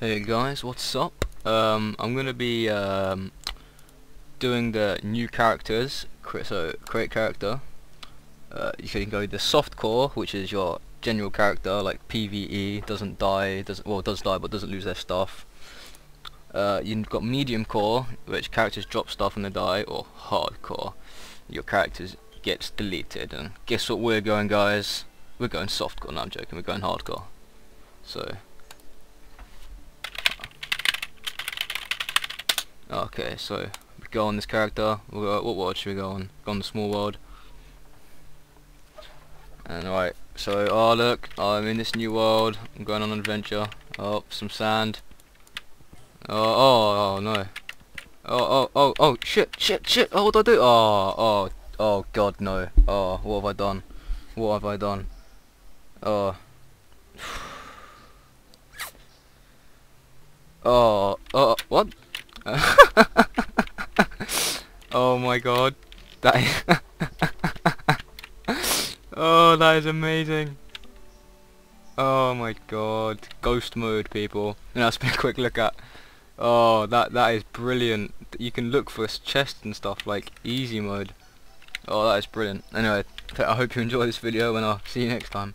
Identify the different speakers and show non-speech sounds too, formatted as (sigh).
Speaker 1: Hey guys, what's up? Um, I'm gonna be um, doing the new characters. So create character. Uh, you can go the soft core, which is your general character, like PVE, doesn't die, doesn't well does die but doesn't lose their stuff. Uh, you've got medium core, which characters drop stuff when they die, or hardcore. Your characters gets deleted. And guess what we're going, guys? We're going softcore. No, I'm joking. We're going hardcore. So. Okay, so we go on this character. We'll go, what world should we go on? Go on the small world. And right, so oh look, I'm in this new world. I'm going on an adventure. Oh, some sand. Oh, oh, oh no. Oh, oh, oh, oh, shit, shit, shit. Oh, what do I do? Oh, oh, oh, God, no. Oh, what have I done? What have I done? Oh. (sighs) Oh, oh, what? (laughs) oh my god. That (laughs) Oh, that is amazing. Oh my god. Ghost mode, people. And let's take a quick look at. Oh, that that is brilliant. You can look for chests and stuff like easy mode. Oh, that is brilliant. Anyway, I hope you enjoy this video and I'll see you next time.